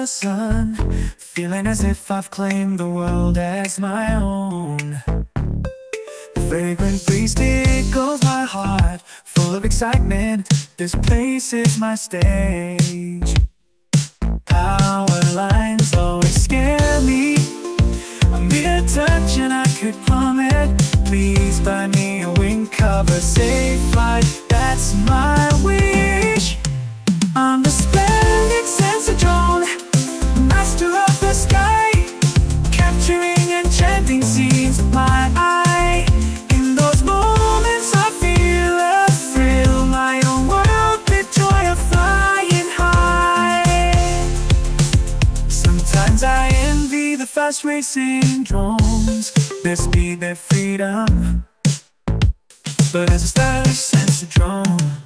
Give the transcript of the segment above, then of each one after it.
the sun Feeling as if I've claimed the world as my own. The fragrant breeze tickles my heart Full of excitement. This place is my stage. Power lines always scare me. A mere touch and I could plummet. Please buy me a wing cover Safe fast racing drones Their speed, their freedom. But as a stylish Sensodrone I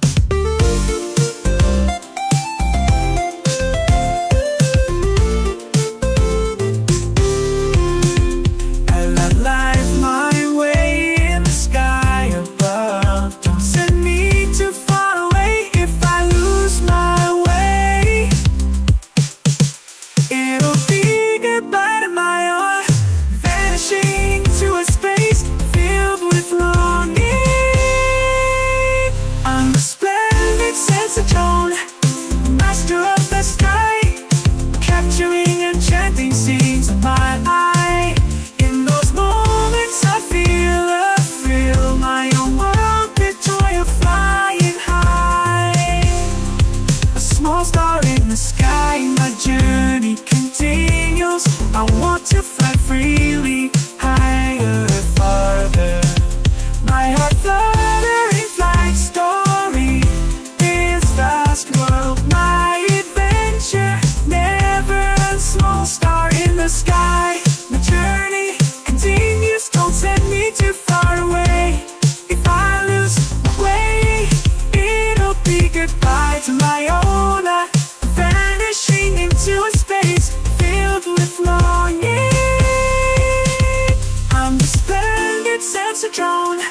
Sensodrone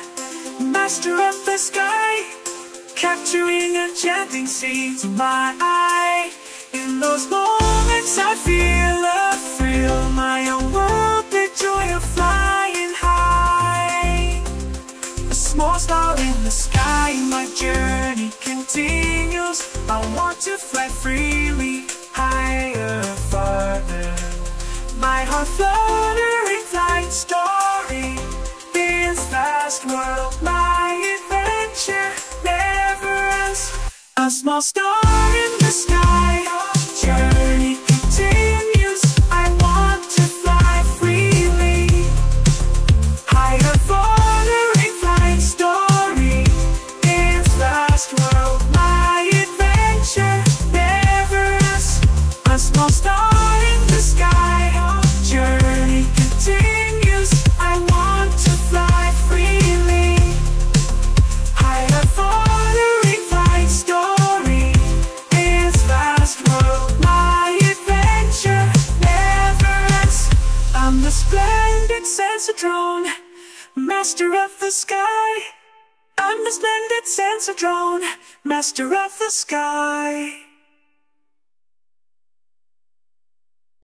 Master of the sky Capturing enchanting scenes of my eye. In those moments I feel a thrill. My own world, the joy of flying high. A small star in the sky, my journey continues. I want to fly freely, higher, farther. My heart fluttering my adventure never ends. A small star in the sky, Splendid Sensodrone Master of the sky. I'm the splendid Sensodrone Master of the sky